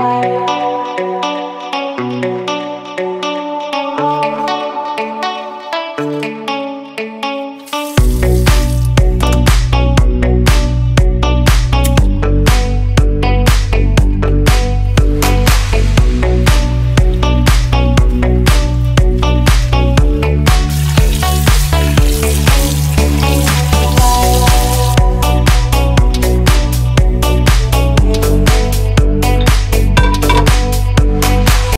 Música